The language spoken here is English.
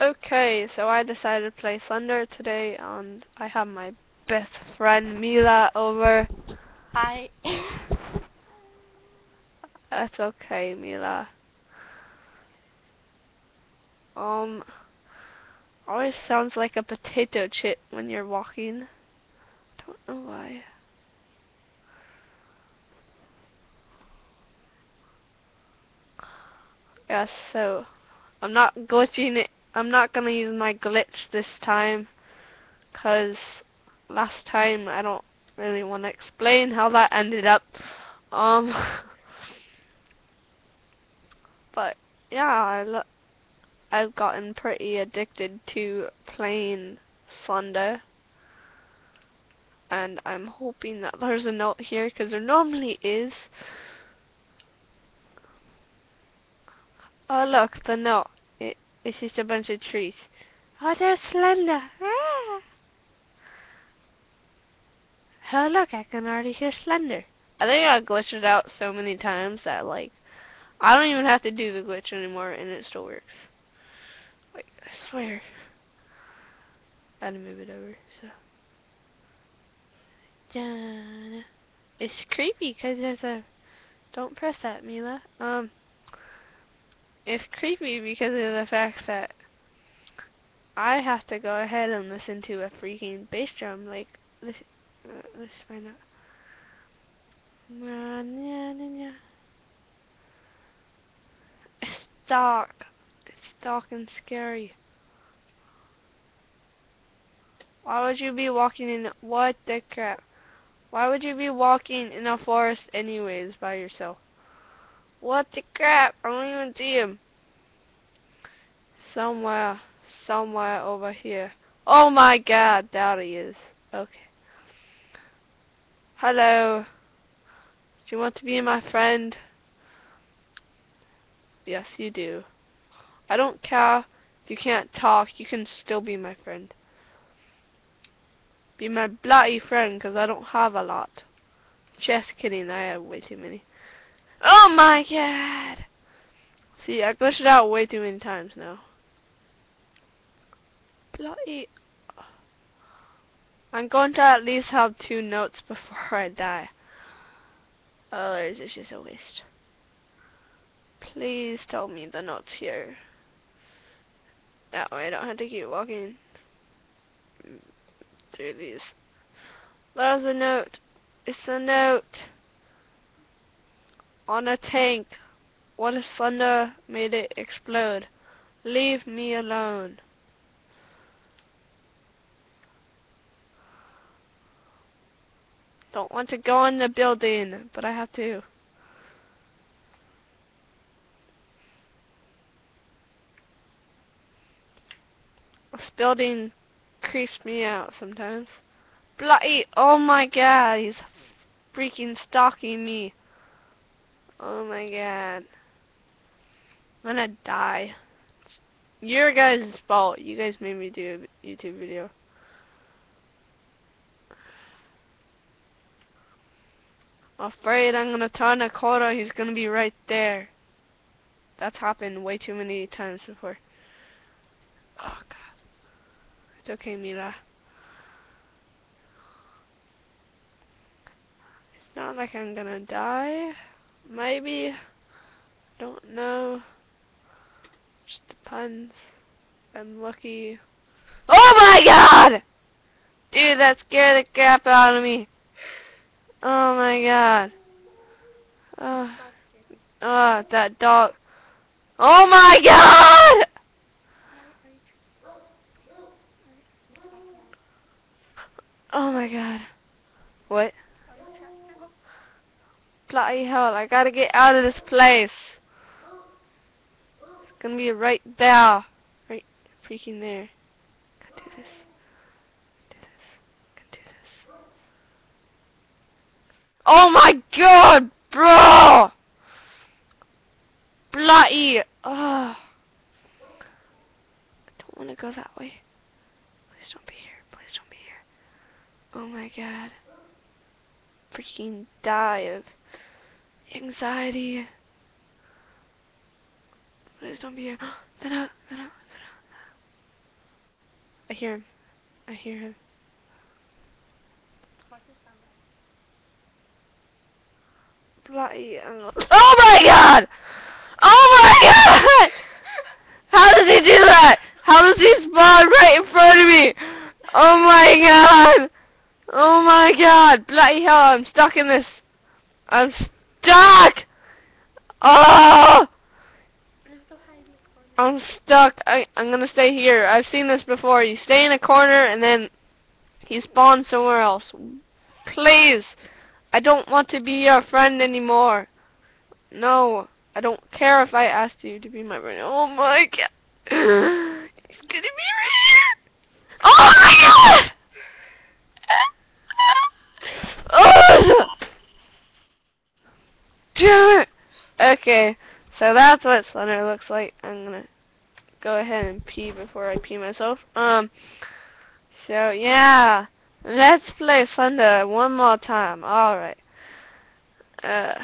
Okay, so I decided to play Slender today, and I have my best friend Mila over. Hi. That's okay, Mila. Um, always sounds like a potato chip when you're walking. Don't know why. Yeah, so I'm not glitching it. I'm not gonna use my glitch this time, cause last time I don't really want to explain how that ended up. Um, but yeah, I lo I've gotten pretty addicted to playing Slender. And I'm hoping that there's a note here, because there normally is. Oh look, the note. It, it's just a bunch of trees. Oh, they're Slender. Ah. Oh look, I can already hear Slender. I think I glitched it out so many times that like, I don't even have to do the glitch anymore and it still works. Like, I swear. I had to move it over, so. It's creepy because there's a, don't press that, Mila. Um, it's creepy because of the fact that I have to go ahead and listen to a freaking bass drum. Like, listen, uh, let's find out. It's dark. It's dark and scary. Why would you be walking in? What the crap? Why would you be walking in a forest anyways by yourself? What the crap? I don't even see him. Somewhere, somewhere over here. Oh my god, there he is. Okay. Hello. Do you want to be my friend? Yes, you do. I don't care if you can't talk, you can still be my friend. Be my bloody friend, because I don't have a lot. Just kidding, I have way too many. Oh my god! See, I glitched it out way too many times now. Bloody... I'm going to at least have two notes before I die. Otherwise, it's just a waste. Please tell me the notes here. That way I don't have to keep walking through these. There's a note. It's a note. On a tank. What if thunder made it explode? Leave me alone. Don't want to go in the building, but I have to. This building creeps me out sometimes. Bloody, oh my god, he's freaking stalking me. Oh my god. I'm gonna die. It's your guys' fault. You guys made me do a YouTube video. I'm afraid I'm gonna turn a corner, he's gonna be right there. That's happened way too many times before. Oh god. It's okay, Mila. It's not like I'm gonna die. Maybe. Don't know. Just depends. I'm lucky. Oh my god! Dude, that scared the crap out of me. Oh my god. Oh, oh that dog. Oh my god! Oh my god. What? Bloody hell, I gotta get out of this place. It's gonna be right there. Right freaking there. Can do this. Can Do this. Can do this. Oh my god, bro! Bloody. Oh. I don't wanna go that way. Please don't be here. Please don't be here. Oh my god. Freaking die of anxiety. Please don't be here. The note, the note, the note. hear him. I hear him. Bloody. Oh my god! Oh my god! How does he do that? How does he spawn right in front of me? Oh my god! Oh my god! Bloody hell, I'm stuck in this. I'm stuck! Oh! The corner. I'm stuck. I, I'm gonna stay here. I've seen this before. You stay in a corner and then he spawns somewhere else. Please! I don't want to be your friend anymore. No, I don't care if I asked you to be my friend. Oh my god! He's gonna be right here! Oh my god! Oh! Damn it! Okay, so that's what Slender looks like. I'm gonna go ahead and pee before I pee myself. Um, so yeah, let's play Slender one more time. Alright. Uh.